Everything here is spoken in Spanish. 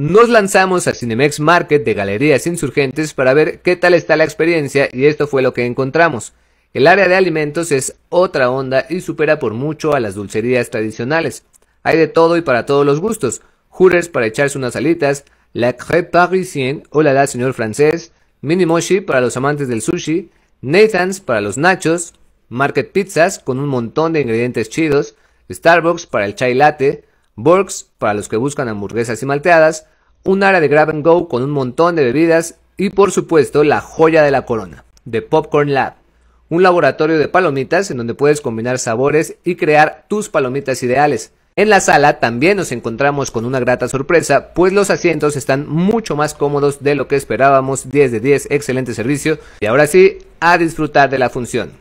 Nos lanzamos a Cinemex Market de Galerías Insurgentes para ver qué tal está la experiencia y esto fue lo que encontramos. El área de alimentos es otra onda y supera por mucho a las dulcerías tradicionales. Hay de todo y para todos los gustos. Hooters para echarse unas alitas, La Crêpe Parisienne, Hola la señor francés, Mini Moshi para los amantes del sushi, Nathan's para los nachos, Market Pizzas con un montón de ingredientes chidos, Starbucks para el chai latte, Borgs para los que buscan hamburguesas y malteadas, un área de grab and go con un montón de bebidas y por supuesto la joya de la corona, The Popcorn Lab, un laboratorio de palomitas en donde puedes combinar sabores y crear tus palomitas ideales. En la sala también nos encontramos con una grata sorpresa, pues los asientos están mucho más cómodos de lo que esperábamos, 10 de 10, excelente servicio, y ahora sí, a disfrutar de la función.